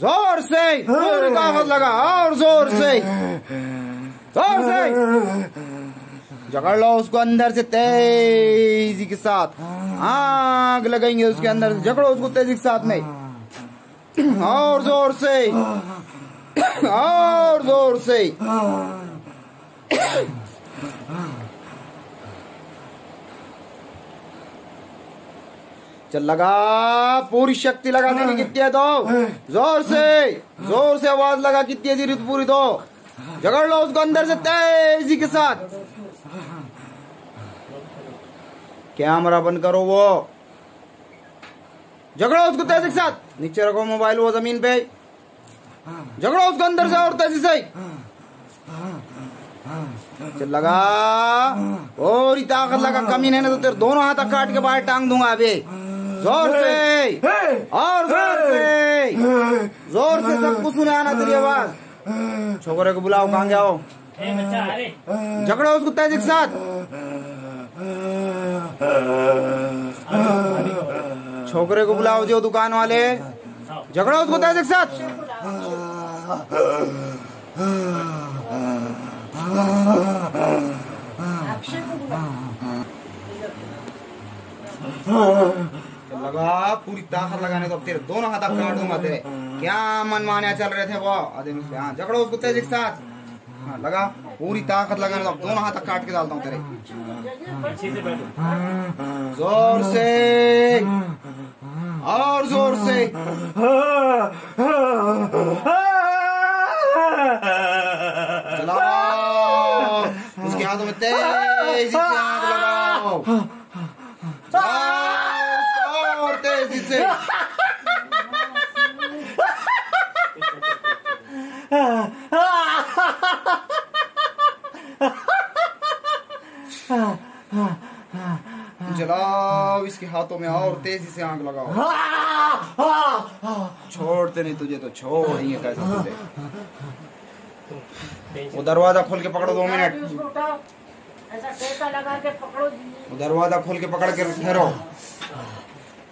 ज़ोर से पूरी ताकत लगा, और ज़ोर से। ज़ोर से। जकड़ लो उसको अंदर से तेज़ी के साथ। आग लगाएँगे उसके अंदर से। जकड़ो उसको तेज़ी के साथ में। और ज़ोर से। और ज़ोर से। चल लगा पूरी शक्ति लगा तेरी कितनी है। दो। ज़ोर से ज़ोर से आवाज़ लगा कितनी है तेरी पूरी दो। जगड़ लो उसको अंदर से तेज़ी के साथ। कैमरा बंद करो वो। झगड़ो उसको तेज़ी के साथ। नीचे रखो मोबाइल वो ज़मीन पे। झगड़ो उसको अंदर से और तेज़ी से। चल लगा। और ताकत लगा कमी नहीं ना तो तेरे दोनों हाथ काट के बाहर टांग दूँगा अभी। ज़ोर से। और ज़ोर से। ज़ोर से सबको सुने आना तेरी आवाज़। छोकरे को बुलाओ कहाँ गया हो? झगड़ो उसको तेज़ी के साथ। छोकरे को बुलाओ जो दुकान वाले। झगड़ा उसको तेज़ी के साथ। तो लगा पूरी ताकत लगाने तो अब तेरे दोनों हाथ काट दूँगा तेरे। क्या मन माने चल रहे थे वो? आदमी हाँ झगड़ो उसको तेज़ी के साथ। हाँ लगा पूरी ताकत लगाने तो दोनों हाथ काट के डालता हूँ तेरे। ज़ोर से। और ज़ोर से। चलाओ। उसके हाथों में तेज़ी आग लगाओ। से। चलाओ इसके हाथों में और तेज़ी से आग लगाओ। छोड़ते नहीं तुझे तो छोड़ेंगे कैसे तुझे। वो दरवाज़ा खोल के पकड़ो दो मिनट। ऐसा लगा के पकड़ो वो दरवाज़ा खोल के पकड़ के ठहरो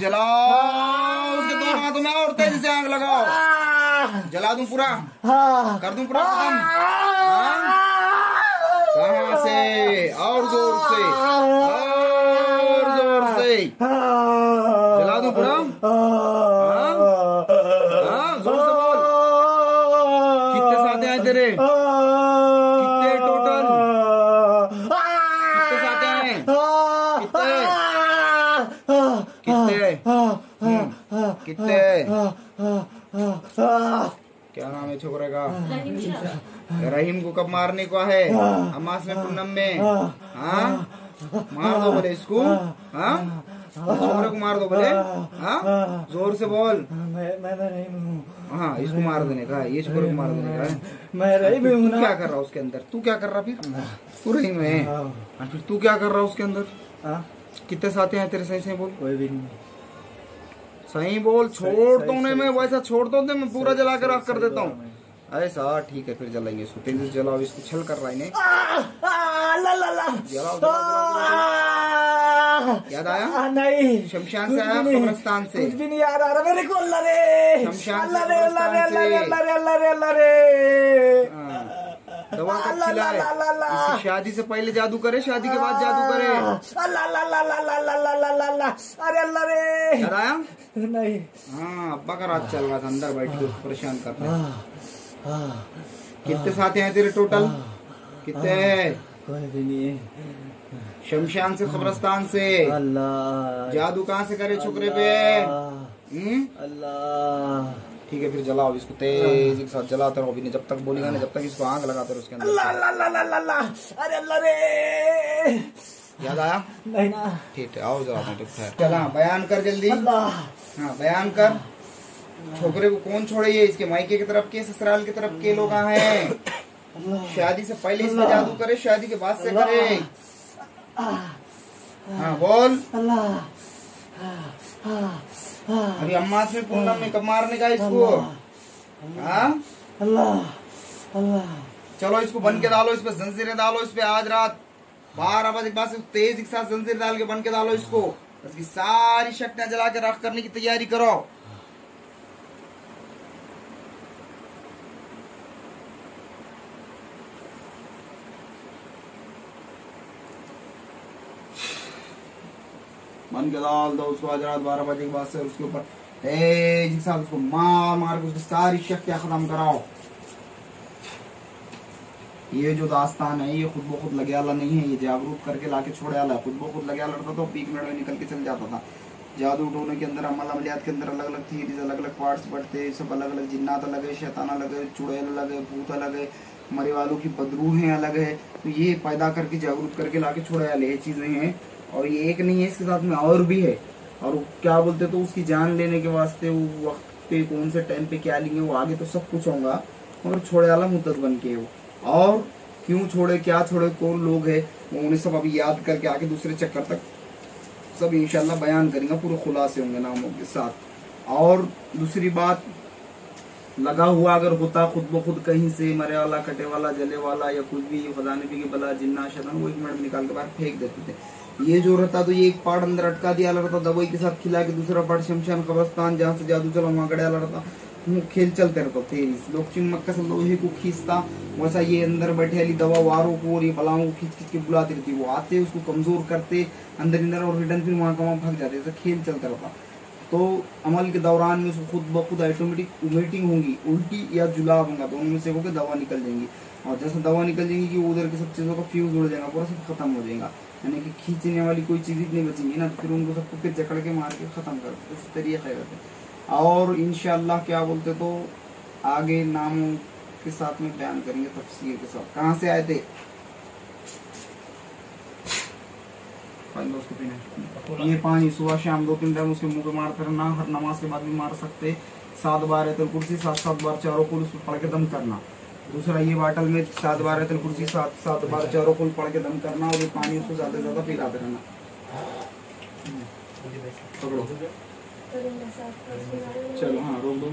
जलाओ उसके दोनों हाथों में और तेजी से आग लगाओ जला दूं पूरा कर दूं पूरा खत्म हाँ? कहाँ से और जोर से और जोर से जला दूं पूरा कितने क्या नाम है छोकरे का? रहीम को कब मारने को है? अमास में पूनम में। हाँ? मार दो बोले इसको। हाँ? छोकरे को मार दो बोले। हाँ? ज़ोर से बोल। मैं मैं तो नहीं हूँ। हाँ इसको मार देने का ये छोकरे को मार देने का है। मैं रही भी हूँ ना। क्या कर रहा उसके अंदर? तू क्या कर रहा फिर? तू रहीम है। हाँ, हाँ, फिर तू क्या कर रहा उसके अंदर? हाँ, कितने साथी हैं तेरे सही सही बोल? कोई भी नहीं। सही बोल छोड़ दो मैं वैसा छोड़ दो मैं पूरा जला के रख कर देता हूँ। ऐसा ठीक है फिर जलाएँगे इसको। तेज़ी से जलाओ इसको छल कर रहा है याद आया? नहीं। शमशान से आया कब्रिस्तान से। कुछ भी नहीं याद आ रहा। मेरे को अल्लाह रे। शमशान से अल्लाह रे अल्लाह रे अल्लाह रे अल्लाह रे अल्लाह रे अल्लाह रे। हाँ। दवा कब खिलाए इसकी शादी से पहले जादू करे शादी के बाद जादू करे अरे अल्लाह रे कराया नहीं हाँ अब्बा का रात चल रहा था अंदर बैठ के परेशान कर रहे कितने साथी हैं तेरे टोटल कितने शमशान से कब्रस्तान से अल्लाह जादू कहाँ से करे छुकरे पे अल्लाह ठीक है फिर जलाओ इसको तेज के साथ जलाते रहो। अभी जब तक बोलेगा ना जब तक इसको आग लगाते रहो उसके अंदर। अल्लाह ला ला अरे अल्लाह रे। याद आया? नहीं ना। ठीक है आओ जलाते हैं ठीक है चला बयान कर जल्दी। अल्लाह। हाँ बयान कर। छोकरे को कौन छोड़े ये? इसके मायके की तरफ़ के ससुराल की तरफ़ के लोग हैं। शादी से पहले इसमें जादू करे शादी के बाद से करे। हाँ बोल। अल्लाह। हाँ हाँ अभी अम्मा से पूर्णम में कब मारने का इसको? हाँ? अल्लाह अल्लाह। चलो इसको बन के डालो इस पे जंजीरें डालो इस पे आज रात बारह बजे के बाद तेज के साथ जंजीर डाल के बन के डालो इसको। इसकी सारी शक्तियाँ जला के रख करने की तैयारी करो। बन के डाल दो, उसको आज रात बारह बजे के बाद से उसके ऊपर उसको मार मार के उसकी सारी शक्तियाँ खत्म कराओ। ये जो दास्तान है, ये खुद ब खुद लगे वाला नहीं है, ये जागरूक करके लाके छोड़े है। खुद ब खुद लगे वाला रहता तो पीक मिनट में निकल के चल जाता था। जादू टोने के अंदर अमल अमलियात के अंदर अलग अलग थी अलग अलग पार्ट्स बढ़ते सब अलग अलग जिन्नात अलग है, शैतान अलग है, चुड़ैल अलग है, भूत अलग है, मरे वालों की बदरूहें अलग है। तो ये पैदा करके, जागरूक करके लाके छोड़े वाले ये चीज़ें हैं। और ये एक नहीं है, इसके साथ में और भी है। और क्या बोलते तो उसकी जान लेने के वास्ते वो वक्त पे कौन से टाइम पे क्या लेंगे वो आगे तो सब कुछ होगा, मगर छोड़े वाला मुद्दत बन के वो। और क्यों छोड़े, क्या छोड़े, कौन लोग है, वो उन्हें सब अभी याद करके आगे दूसरे चक्कर तक सब इंशाल्लाह बयान करेंगे, पूरे खुलासे होंगे नामों के साथ। और दूसरी बात, लगा हुआ अगर होता खुद ब खुद कहीं से मरे वाला कटे वाला, जले वाला, या कुछ भी खजाने भी बला जिन्ना शैतान, वो एक मिनट निकाल के बाहर फेंक देते थे। ये जो रहता तो ये एक पार्ट अंदर अटका दिया रहता, दवाई के साथ खिला के दूसरा पार्ट शमशान, कब्रस्तान, जहाँ से जादू चला, वहाँ गड़ा रहता। खेल चलते रहता तेज लोग चिमक्का से लोहे को खींचता, वैसा ये अंदर बैठे वाली दवा, वारों को और ये बलाओं को खींच खींच के बुलाती रहती। वो आते, उसको कमज़ोर करते, अंदर अंदर और रिटर्न फिर वहाँ का वहाँ भाग जाते। ऐसा खेल चलता रहता। तो अमल के दौरान में उसको खुद ब खुद ऑटोमेटिक वोमिटिंग होगी, उल्टी या जुलाब होगा, दोनों में से होकर दवा निकल जाएँगी। और जैसे दवा निकल जाएँगी कि उधर के सब चीज़ों का फ्यूज उड़ जाएगा, पूरा सब खत्म हो जाएगा। यानी कि खींचने वाली कोई चीज़ नहीं बचेंगी ना तो फिर उनको सबको फिर जकड़ के मार के खत्म कर देते इस तरीके रहते और इनशाला क्या बोलते तो आगे नामों के साथ में बयान करेंगे तफसीर के साथ। कहाँ से आए थे? ये पानी सुबह शाम दो तीन टाइम उसके मुँह पे मारते रहना हर नमाज़ के बाद भी मार सकते। सात बार रहते कुर्सी सात सात बार चारों उसमें पढ़ के दम करना। दूसरा ये बाटल में सात बार रहते कुर्सी सात सात बार चारों कुल पढ़ के दम करना और ये पानी उसको ज़्यादा से ज़्यादा पिलाते रहना। पकड़ो। चलो हाँ रोक दो।